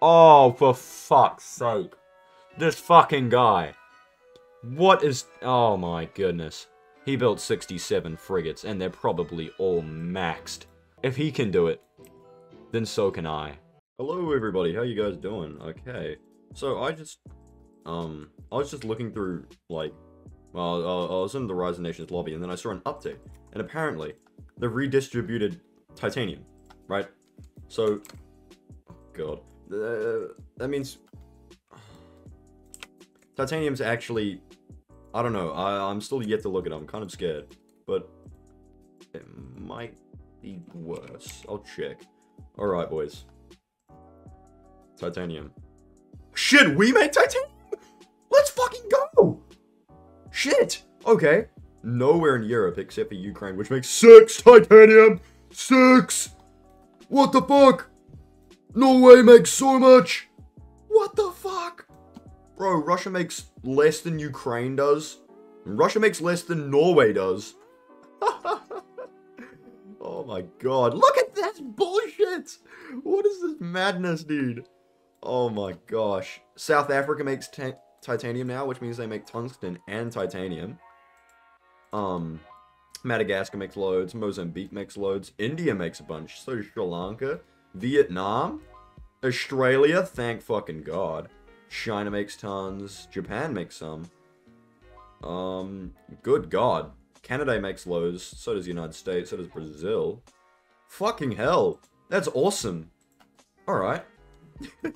Oh, for fuck's sake. This fucking guy. What is... Oh my goodness. He built 67 frigates, and they're probably all maxed. If he can do it, then so can I. Hello everybody, how you guys doing? Okay. So I just... Um, I was just looking through, like... Well, uh, I was in the Rise of Nations lobby, and then I saw an update. And apparently, they've redistributed titanium, right? So... God. Uh, that means... Titanium's actually I don't know. I, I'm still yet to look at it. I'm kind of scared. But it might be worse. I'll check. Alright, boys. Titanium. Shit, we made titanium? Let's fucking go! Shit! Okay. Nowhere in Europe except for Ukraine, which makes six titanium! Six! What the fuck? Norway makes so much! What the fuck? Bro, Russia makes less than Ukraine does. Russia makes less than Norway does. oh my god. Look at this bullshit! What is this madness, dude? Oh my gosh. South Africa makes titanium now, which means they make tungsten and titanium. Um, Madagascar makes loads. Mozambique makes loads. India makes a bunch. So Sri Lanka. Vietnam. Australia. Thank fucking god. China makes tons. Japan makes some. Um, good god. Canada makes loads. So does the United States. So does Brazil. Fucking hell. That's awesome. Alright.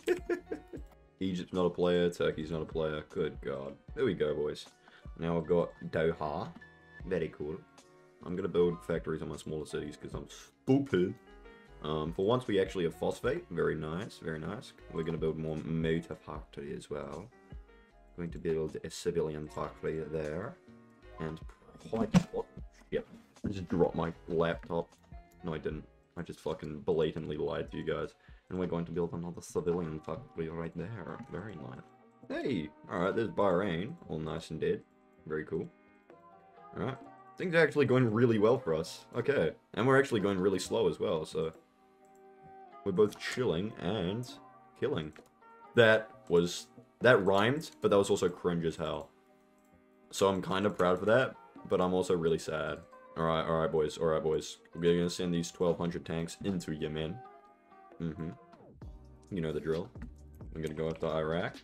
Egypt's not a player. Turkey's not a player. Good god. There we go, boys. Now I've got Doha. Very cool. I'm to build factories on my smaller cities because I'm stupid. Um, for once we actually have phosphate. Very nice, very nice. We're going to build more motor factory as well. Going to build a civilian factory there. And quite what? Yep. I just dropped my laptop. No, I didn't. I just fucking blatantly lied to you guys. And we're going to build another civilian factory right there. Very nice. Hey! Alright, there's Bahrain. All nice and dead. Very cool. Alright. Things are actually going really well for us. Okay. And we're actually going really slow as well, so... We're both chilling and killing. That was... That rhymed, but that was also cringe as hell. So I'm kind of proud for that, but I'm also really sad. Alright, alright boys, alright boys. We're gonna send these 1200 tanks into Yemen. Mm-hmm. You know the drill. I'm gonna go after Iraq.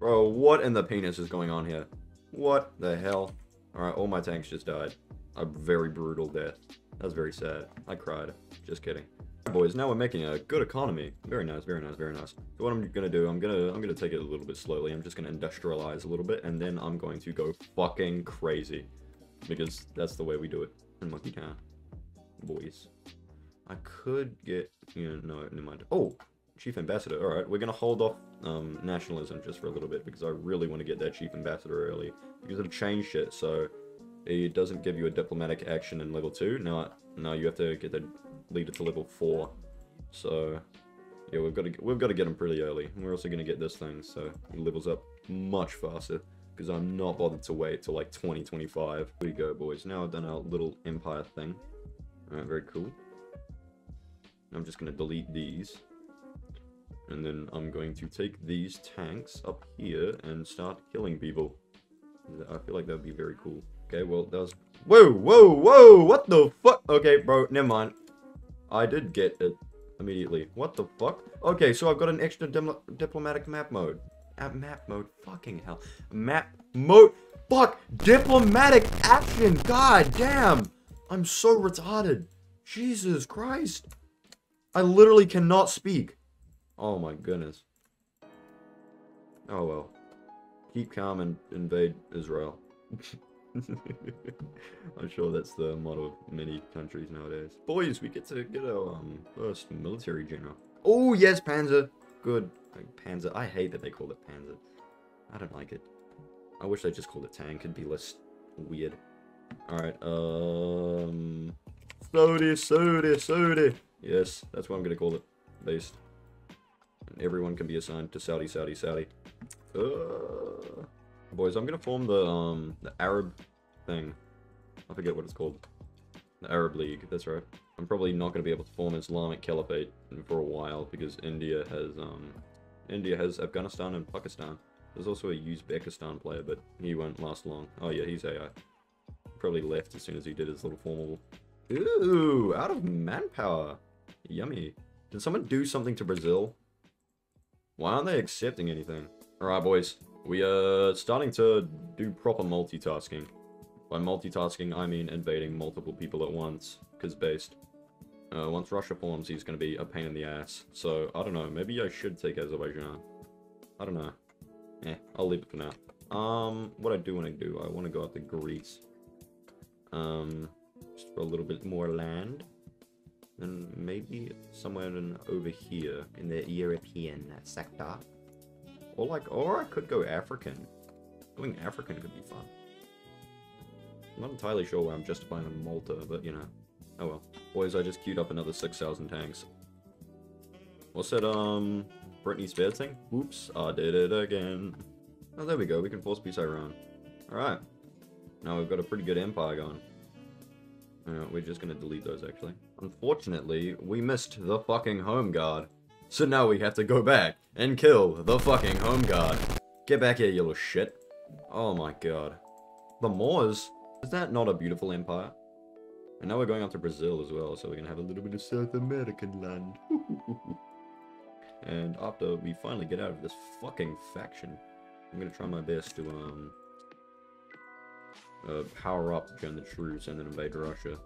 Bro, what in the penis is going on here? What the hell? Alright, all my tanks just died. A very brutal death. That was very sad. I cried. Just kidding boys, now we're making a good economy. Very nice, very nice, very nice. So what I'm gonna do, I'm gonna I'm gonna take it a little bit slowly. I'm just gonna industrialize a little bit, and then I'm going to go fucking crazy. Because that's the way we do it in Monkey Town. Boys. I could get you know, no, never mind. Oh, Chief Ambassador. Alright, we're gonna hold off um, nationalism just for a little bit because I really want to get that Chief Ambassador early. Because it'll change shit, so it doesn't give you a diplomatic action in level 2. Now, now you have to get the leader to level 4. So, yeah, we've got to we've got to get him pretty early. We're also going to get this thing, so levels up much faster. Because I'm not bothered to wait till like 2025. Here we go, boys. Now I've done our little empire thing. Alright, very cool. I'm just going to delete these. And then I'm going to take these tanks up here and start killing people. I feel like that would be very cool. Okay, well, that was... Whoa, whoa, whoa! What the fuck? Okay, bro, never mind. I did get it immediately. What the fuck? Okay, so I've got an extra diplomatic map mode. At map mode. Fucking hell. Map mode. Fuck. Diplomatic action. God damn. I'm so retarded. Jesus Christ. I literally cannot speak. Oh my goodness. Oh well. Keep calm and invade Israel. I'm sure that's the motto of many countries nowadays. Boys, we get to get our um, first military general. Oh, yes, Panzer. Good. Panzer. I hate that they call it Panzer. I don't like it. I wish they just called it tank. It'd be less weird. Alright, um... Saudi, Saudi, Saudi. Yes, that's what I'm gonna call it. Based. And everyone can be assigned to Saudi, Saudi, Saudi. Uh... Boys, I'm gonna form the um the Arab thing. I forget what it's called. The Arab League, that's right. I'm probably not gonna be able to form Islamic Caliphate for a while because India has um India has Afghanistan and Pakistan. There's also a Uzbekistan player, but he won't last long. Oh yeah, he's AI. Probably left as soon as he did his little formal. Ooh, out of manpower. Yummy. Did someone do something to Brazil? Why aren't they accepting anything? Alright, boys. We are starting to do proper multitasking. By multitasking, I mean invading multiple people at once, because based. Uh, once Russia forms, he's going to be a pain in the ass. So, I don't know, maybe I should take Azerbaijan. I don't know. Eh, I'll leave it for now. Um, what I do want to do, I want to go out to Greece. Um, just for a little bit more land. And maybe somewhere in, over here, in the European sector. Or like, or I could go African. Going African could be fun. I'm not entirely sure why I'm justifying on Malta, but you know. Oh well. Boys, I just queued up another 6,000 tanks. What's that, um, Britney Spears thing? Oops, I did it again. Oh, there we go, we can force peace Iran. Alright. Now we've got a pretty good empire going. Uh, we're just gonna delete those, actually. Unfortunately, we missed the fucking home guard. So now we have to go back and kill the fucking home guard. Get back here, you little shit. Oh my god. The Moors? Is that not a beautiful empire? And now we're going on to Brazil as well, so we're gonna have a little bit of South American land. and after we finally get out of this fucking faction, I'm gonna try my best to, um, uh, power up, join the troops, and then invade Russia.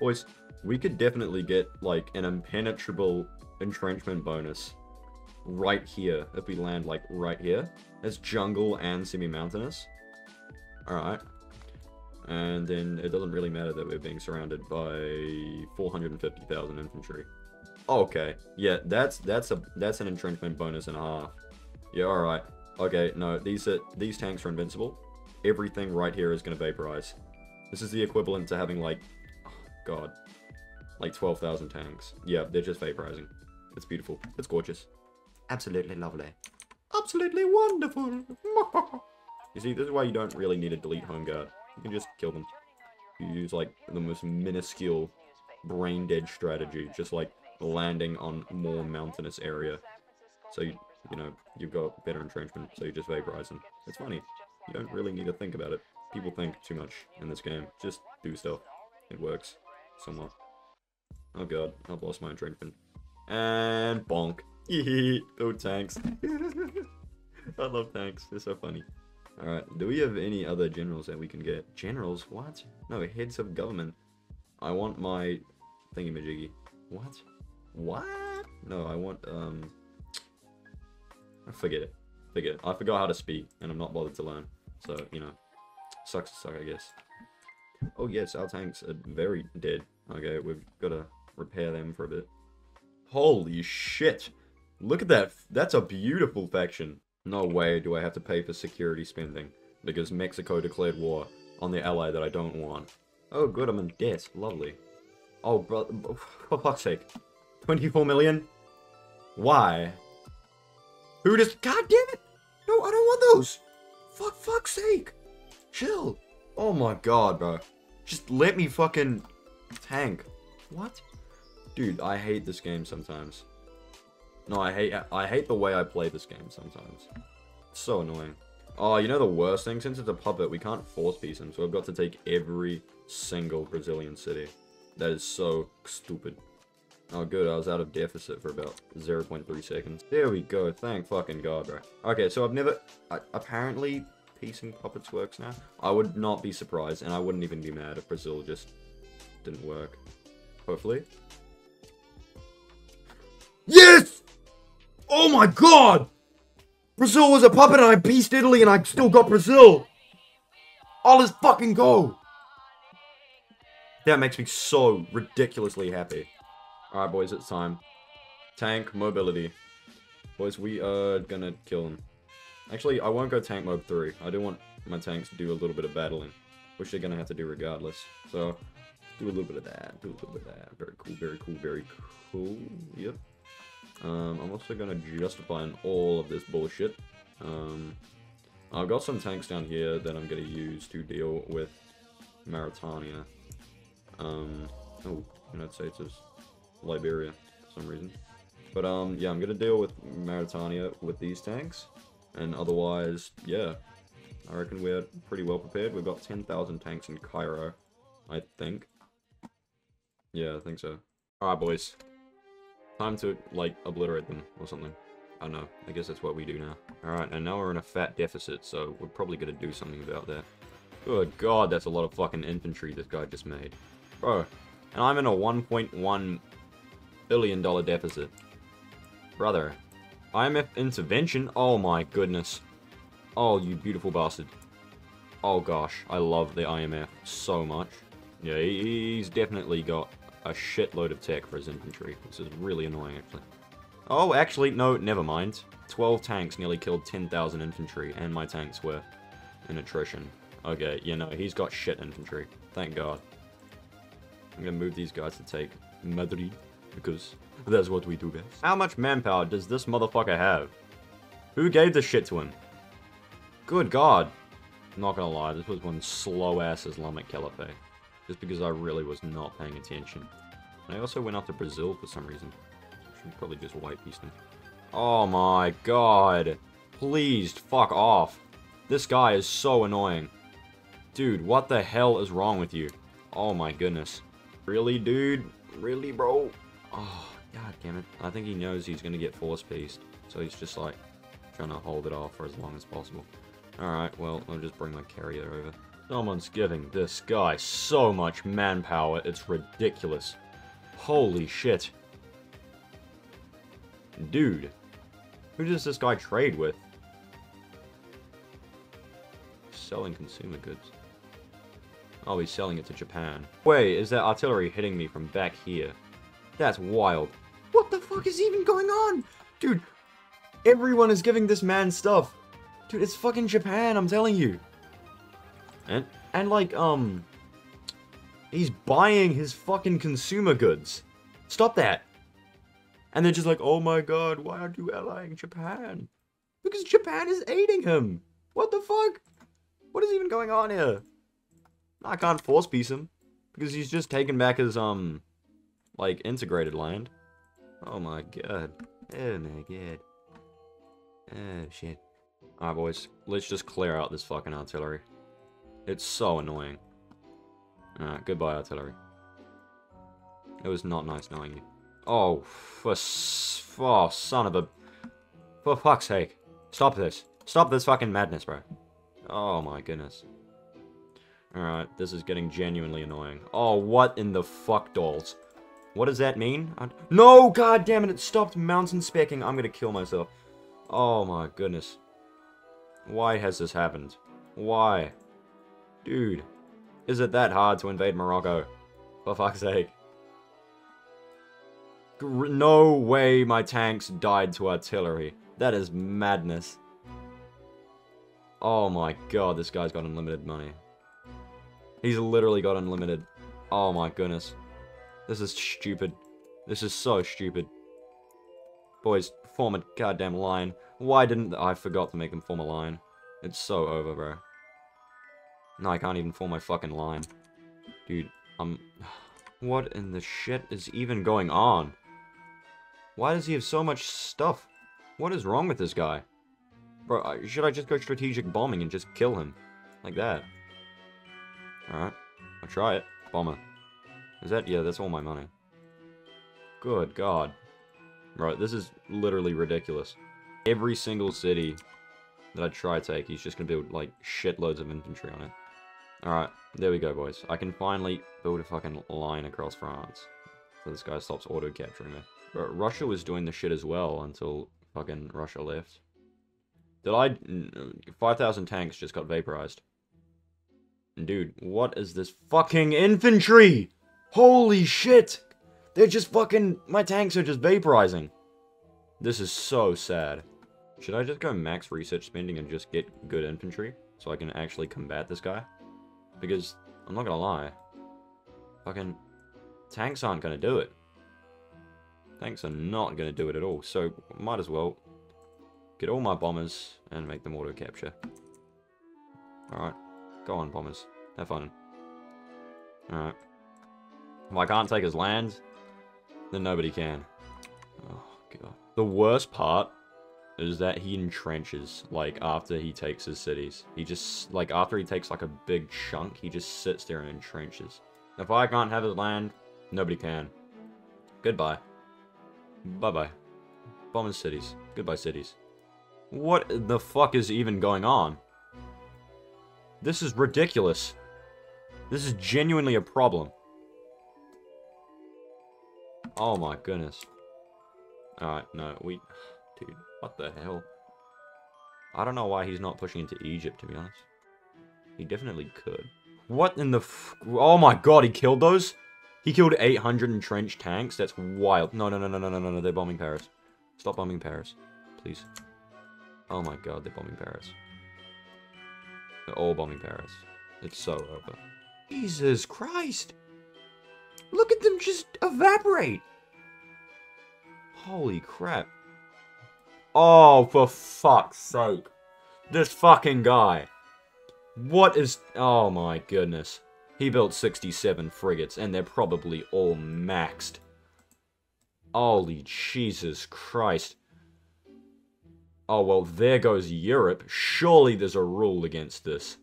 Boys, we could definitely get, like, an impenetrable entrenchment bonus right here if we land, like, right here. It's jungle and semi-mountainous. Alright. And then it doesn't really matter that we're being surrounded by 450,000 infantry. Okay, yeah, that's that's a that's an entrenchment bonus and a half. Yeah, all right. Okay, no, these are these tanks are invincible. Everything right here is gonna vaporize. This is the equivalent to having like, god, like 12,000 tanks. Yeah, they're just vaporizing. It's beautiful. It's gorgeous. Absolutely lovely. Absolutely wonderful. you see, this is why you don't really need to delete home guard. You can just kill them. You use like the most minuscule brain dead strategy, just like landing on more mountainous area. So you, you know, you've got better entrenchment, so you just vaporize them. It's funny. You don't really need to think about it. People think too much in this game. Just do stuff. It works. Somewhat. Oh god, I've lost my entrenchment. And bonk. oh, tanks. I love tanks. They're so funny. Alright, do we have any other generals that we can get? Generals? What? No, heads of government. I want my thingy-majiggy. What? What? No, I want, um... Forget it. Forget it. I forgot how to speak, and I'm not bothered to learn. So, you know, sucks to suck, I guess. Oh yes, our tanks are very dead. Okay, we've got to repair them for a bit. Holy shit! Look at that. That's a beautiful faction. No way do I have to pay for security spending, because Mexico declared war on the ally that I don't want. Oh good, I'm in debt. Lovely. Oh, bro, for fuck's sake. 24 million? Why? Who just- God damn it! No, I don't want those! Fuck, fuck's sake! Chill! Oh my god, bro. Just let me fucking tank. What? Dude, I hate this game sometimes. No, I hate I hate the way I play this game sometimes. It's so annoying. Oh, you know the worst thing? Since it's a puppet, we can't force peace him, so I've got to take every single Brazilian city. That is so stupid. Oh good, I was out of deficit for about 0.3 seconds. There we go, thank fucking god, bro. Okay, so I've never... I, apparently, piecing puppets works now. I would not be surprised, and I wouldn't even be mad if Brazil just didn't work. Hopefully. Yes! Oh my god! Brazil was a puppet and I pieced Italy and I still got Brazil! Oh, let's fucking go! That makes me so ridiculously happy. Alright boys, it's time. Tank mobility. Boys, we are gonna kill him. Actually, I won't go tank mode 3. I do want my tanks to do a little bit of battling. Which they're gonna have to do regardless. So, do a little bit of that, do a little bit of that. Very cool, very cool, very cool. Yep. Um, I'm also going to justify in all of this bullshit. Um, I've got some tanks down here that I'm going to use to deal with Mauritania. Um, oh, United States is Liberia for some reason. But, um, yeah, I'm gonna deal with Mauritania with these tanks. And otherwise, yeah. I reckon we're pretty well prepared. We've got 10,000 tanks in Cairo, I think. Yeah, I think so. Alright, boys. Time to, like, obliterate them or something. I don't know. I guess that's what we do now. Alright, and now we're in a fat deficit, so we're probably gonna do something about that. Good god, that's a lot of fucking infantry this guy just made. Bro, and I'm in a 1.1 billion dollar deficit. Brother, IMF intervention? Oh my goodness. Oh, you beautiful bastard. Oh gosh, I love the IMF so much. Yeah, he's definitely got a shitload of tech for his infantry. This is really annoying, actually. Oh, actually, no, never mind. 12 tanks nearly killed 10,000 infantry, and my tanks were in attrition. Okay, you know, he's got shit infantry. Thank God. I'm gonna move these guys to take Madrid, because that's what we do best. How much manpower does this motherfucker have? Who gave this shit to him? Good God. I'm not gonna lie, this was one slow-ass Islamic Caliphate. Just because I really was not paying attention. And I also went after Brazil for some reason. Should probably just white peace them. Oh my god. Please, fuck off. This guy is so annoying. Dude, what the hell is wrong with you? Oh my goodness. Really, dude? Really, bro? Oh, god damn it. I think he knows he's gonna get force pieced. So he's just like, trying to hold it off for as long as possible. Alright, well, I'll just bring my carrier over. Someone's giving this guy so much manpower, it's ridiculous. Holy shit. Dude. Who does this guy trade with? Selling consumer goods. Oh, he's selling it to Japan. Wait, is that artillery hitting me from back here? That's wild. What the fuck is even going on? Dude, everyone is giving this man stuff. Dude, it's fucking Japan, I'm telling you. And, and like, um... He's buying his fucking consumer goods. Stop that. And they're just like, oh my god, why aren't you allying Japan? Because Japan is aiding him. What the fuck? What is even going on here? I can't force peace him. Because he's just taken back his, um, like, integrated land. Oh my god. Oh my god. Oh shit. Alright boys, let's just clear out this fucking artillery. It's so annoying. Alright, goodbye, artillery. It was not nice knowing you. Oh, for oh, son of a... For fuck's sake. Stop this. Stop this fucking madness, bro. Oh my goodness. Alright, this is getting genuinely annoying. Oh, what in the fuck, dolls? What does that mean? I no, god damn it, it stopped mountain specking. I'm gonna kill myself. Oh my goodness. Why has this happened? Why? Dude, is it that hard to invade Morocco? For fuck's sake. No way my tanks died to artillery. That is madness. Oh my god, this guy's got unlimited money. He's literally got unlimited. Oh my goodness. This is stupid. This is so stupid. Boys, form a goddamn line. Why didn't I forgot to make them form a line? It's so over, bro. No, I can't even form my fucking line. Dude, I'm... What in the shit is even going on? Why does he have so much stuff? What is wrong with this guy? Bro, should I just go strategic bombing and just kill him? Like that. Alright. I'll try it. Bomber. Is that... Yeah, that's all my money. Good God. Right, this is literally ridiculous. Every single city that I try to take, he's just gonna build, like, shitloads of infantry on it. Alright, there we go, boys. I can finally build a fucking line across France. So this guy stops auto-capturing me. But Russia was doing the shit as well until fucking Russia left. Did I... 5,000 tanks just got vaporized. Dude, what is this fucking infantry? Holy shit! They're just fucking... My tanks are just vaporizing. This is so sad. Should I just go max research spending and just get good infantry? So I can actually combat this guy? Because, I'm not gonna lie, fucking tanks aren't gonna do it. Tanks are not gonna do it at all, so might as well get all my bombers and make them auto-capture. Alright, go on bombers, have fun. Alright. If I can't take his lands, then nobody can. Oh, god. The worst part is that he entrenches, like, after he takes his cities. He just, like, after he takes, like, a big chunk, he just sits there and entrenches. If I can't have his land, nobody can. Goodbye. Bye-bye. Bombing cities. Goodbye, cities. What the fuck is even going on? This is ridiculous. This is genuinely a problem. Oh my goodness. Alright, no, we... Dude, what the hell? I don't know why he's not pushing into Egypt, to be honest. He definitely could. What in the Oh my god, he killed those? He killed 800 entrenched tanks? That's wild. No, no, no, no, no, no, no, no, they're bombing Paris. Stop bombing Paris. Please. Oh my god, they're bombing Paris. They're all bombing Paris. It's so over. Jesus Christ! Look at them just evaporate! Holy crap. Oh, for fuck's sake. This fucking guy. What is... Oh my goodness. He built 67 frigates, and they're probably all maxed. Holy Jesus Christ. Oh, well, there goes Europe. Surely there's a rule against this.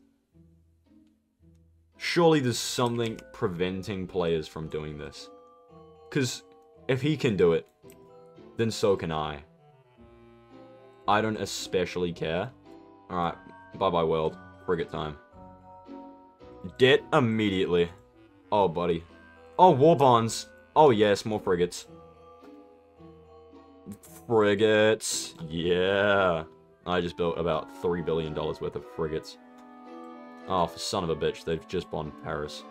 Surely there's something preventing players from doing this. Because if he can do it, then so can I. I don't especially care. Alright, bye-bye world. Frigate time. Debt immediately. Oh, buddy. Oh, war bonds. Oh, yes, more frigates. Frigates. Yeah. I just built about $3 billion worth of frigates. Oh, for son of a bitch, they've just bombed Paris.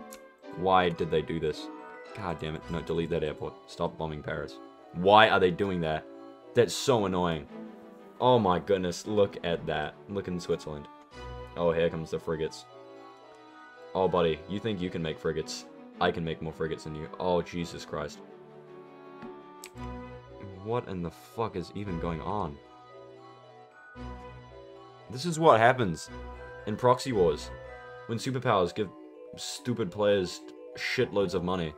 Why did they do this? God damn it. No, delete that airport. Stop bombing Paris. Why are they doing that? That's so annoying. Oh my goodness, look at that. Look in Switzerland. Oh, here comes the frigates. Oh, buddy, you think you can make frigates? I can make more frigates than you. Oh, Jesus Christ. What in the fuck is even going on? This is what happens in proxy wars. When superpowers give stupid players shitloads of money.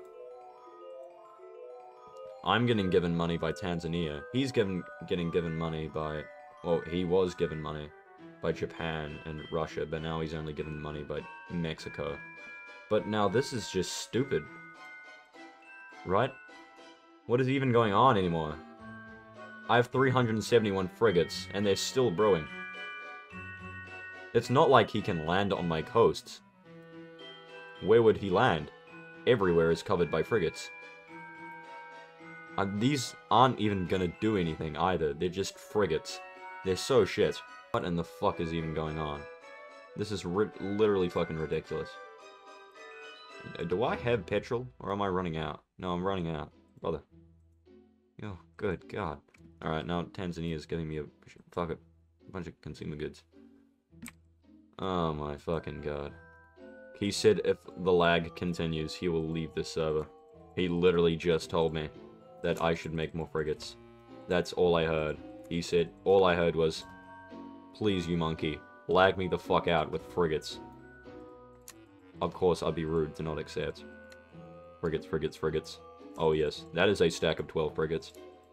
I'm getting given money by Tanzania. He's given getting given money by... Well, he was given money by Japan and Russia, but now he's only given money by Mexico. But now this is just stupid. Right? What is even going on anymore? I have 371 frigates, and they're still brewing. It's not like he can land on my coasts. Where would he land? Everywhere is covered by frigates. Uh, these aren't even gonna do anything either, they're just frigates. They're so shit. What in the fuck is even going on? This is literally fucking ridiculous. Uh, do I have petrol, or am I running out? No, I'm running out. Brother. Oh, good god. Alright, now Tanzania is giving me a, fuck a bunch of consumer goods. Oh my fucking god. He said if the lag continues, he will leave the server. He literally just told me that I should make more frigates. That's all I heard. He said, all I heard was, Please, yuo monkey, lag me the fuck out with frigates. Of course, I'd be rude to not accept. Frigates, frigates, frigates. Oh yes, that is a stack of 12 frigates.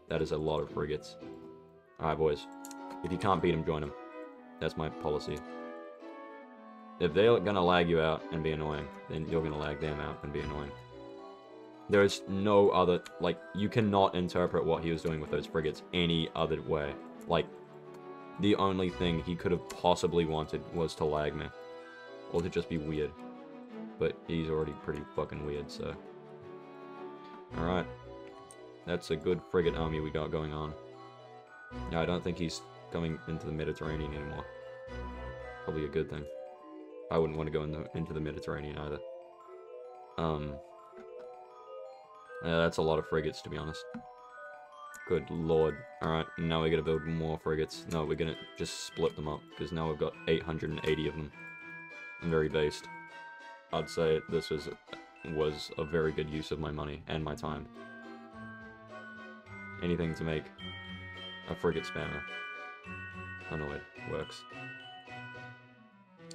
That is a lot of frigates. Alright, boys. If you can't beat them, join. That's my policy. If they're gonna lag you out and be annoying, then you're gonna lag them out and be annoying. There is no other, like, you cannot interpret what he was doing with those frigates any other way. Like, the only thing he could have possibly wanted was to lag me. Or to just be weird. But he's already pretty fucking weird, so... Alright. That's a good frigate army we got going on. Yeah, I don't think he's coming into the Mediterranean anymore. Probably a good thing. I wouldn't want to go in the, into the Mediterranean either. Um... Yeah, that's a lot of frigates, to be honest. Good lord. Alright, now we're gonna build more frigates. No, we're gonna just split them up, because now we've got 880 of them. Very based. I'd say this was, was a very good use of my money and my time. Anything to make a frigate spammer. Annoyed. Works.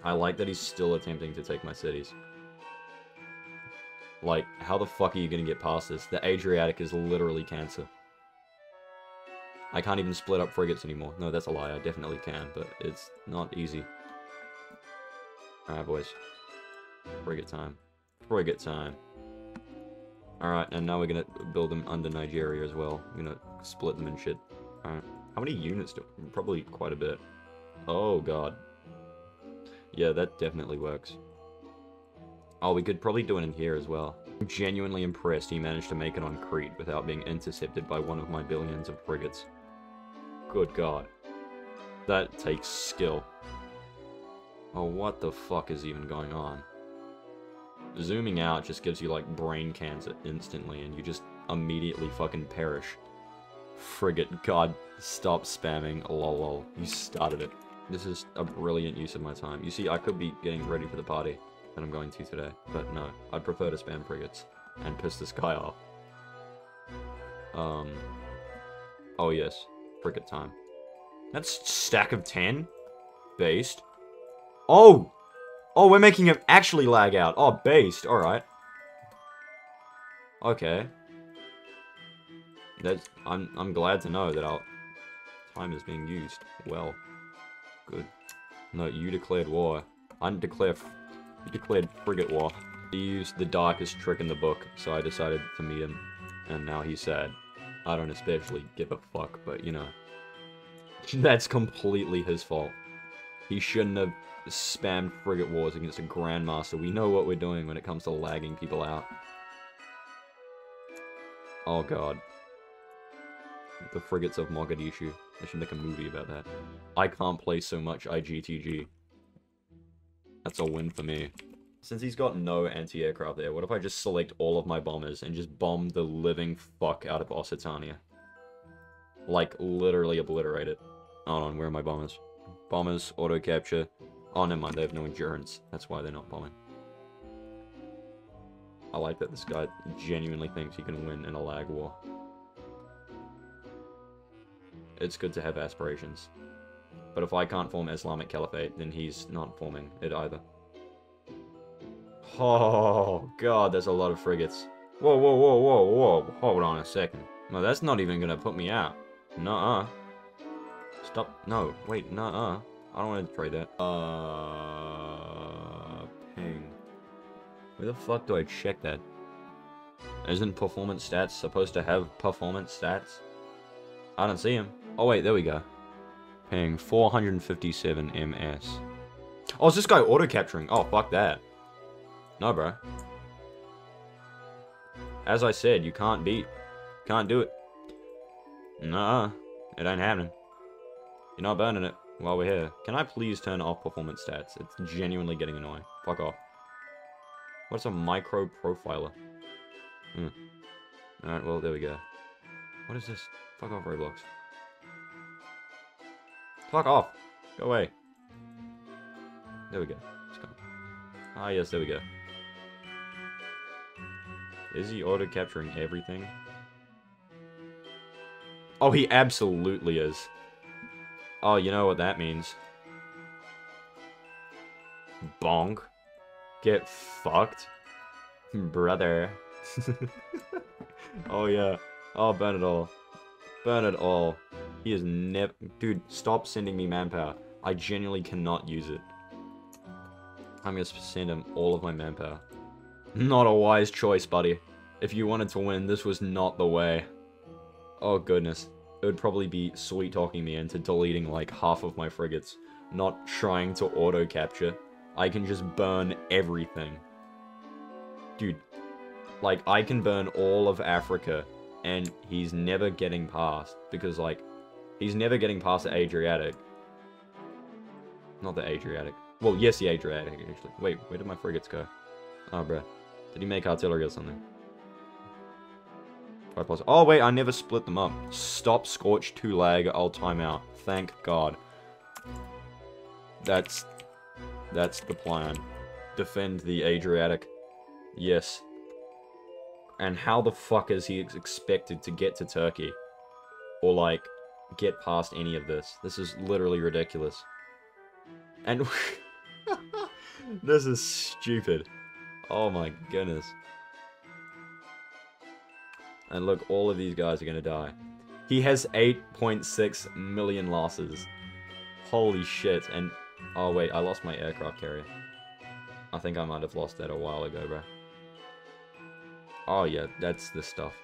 I like that he's still attempting to take my cities. Like, how the fuck are you gonna get past this? The Adriatic is literally cancer. I can't even split up frigates anymore. No, that's a lie. I definitely can, but it's not easy. Alright, boys. Frigate time. Frigate time. Alright, and now we're gonna build them under Nigeria as well. We're gonna split them and shit. Alright. How many units do... Probably quite a bit. Oh, God. Yeah, that definitely works. Oh, we could probably do it in here as well. I'm genuinely impressed he managed to make it on Crete without being intercepted by one of my billions of frigates. Good God. That takes skill. Oh, what the fuck is even going on? Zooming out just gives you, like, brain cancer instantly, and you just immediately fucking perish. Frigate, god, stop spamming, lol lol. You started it. This is a brilliant use of my time. You see, I could be getting ready for the party that I'm going to today, but no. I'd prefer to spam frigates and piss this guy off. Um, oh yes, frigate time. That's stack of 10? Based. Oh! Oh, we're making him actually lag out. Oh, based. Alright. Okay. That's I'm I'm glad to know that our time is being used well. Good. No, you declared war. I declare declared frigate war. He used the darkest trick in the book, so I decided to meet him. And now he's sad. I don't especially give a fuck, but you know. That's completely his fault. He shouldn't have spammed frigate wars against a grandmaster. We know what we're doing when it comes to lagging people out. Oh god. The frigates of Mogadishu. I should make a movie about that. I can't play so much IGTG. That's a win for me. Since he's got no anti-aircraft there, what if I just select all of my bombers and just bomb the living fuck out of Occitania? Like, literally obliterate it. Hold on, where are my bombers? Bombers, auto-capture. Oh, never mind, they have no endurance. That's why they're not bombing. I like that this guy genuinely thinks he can win in a lag war. It's good to have aspirations. But if I can't form Islamic Caliphate, then he's not forming it either. Oh, God, there's a lot of frigates. Whoa, whoa, whoa, whoa, whoa. Hold on a second. No, that's not even gonna put me out. Nuh-uh. Stop. No, wait, nuh-uh. I don't want to trade that. Uh, ping. Where the fuck do I check that? Isn't performance stats supposed to have performance stats? I don't see him. Oh wait, there we go. Ping 457 MS. Oh, is this guy auto capturing? Oh, fuck that. No, bro. As I said, you can't beat. Can't do it. Nah, it ain't happening. You're not burning it while we're here. Can I please turn off performance stats? It's genuinely getting annoying. Fuck off. What's a micro profiler? Hmm. Alright, well, there we go. What is this? Fuck off, Roblox. Fuck off! Go away. There we go. Ah, yes, there we go. Is he auto-capturing everything? Oh, he absolutely is. Oh, you know what that means. Bonk. Get fucked. Brother. oh, yeah. Oh, burn it all. Burn it all. He is never... Dude, stop sending me manpower. I genuinely cannot use it. I'm gonna send him all of my manpower. Not a wise choice, buddy. If you wanted to win, this was not the way. Oh, goodness it would probably be sweet talking me into deleting like half of my frigates, not trying to auto capture. I can just burn everything. Dude, like I can burn all of Africa and he's never getting past because like he's never getting past the Adriatic. Not the Adriatic. Well, yes, the Adriatic actually. Wait, where did my frigates go? Oh, bruh. Did he make artillery or something? Five plus. Oh, wait, I never split them up. Stop Scorch 2 lag, I'll time out. Thank God. That's... That's the plan. Defend the Adriatic. Yes. And how the fuck is he expected to get to Turkey? Or, like, get past any of this? This is literally ridiculous. And... this is stupid. Oh my goodness. And look, all of these guys are going to die. He has 8.6 million losses. Holy shit. And, oh wait, I lost my aircraft carrier. I think I might have lost that a while ago, bro. Oh yeah, that's the stuff.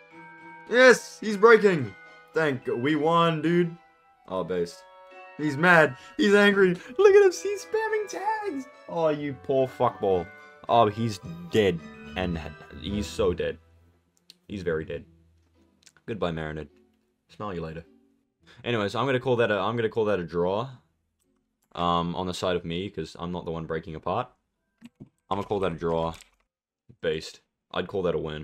Yes, he's breaking. Thank we won, dude. Oh, base. He's mad. He's angry. Look at him. He's spamming tags. Oh, you poor fuckball. Oh, he's dead. And he's so dead. He's very dead. Goodbye, Marinade. Smell you later. Anyways, I'm gonna call that a I'm gonna call that a draw. Um, on the side of me, because I'm not the one breaking apart. I'm gonna call that a draw. Based. I'd call that a win.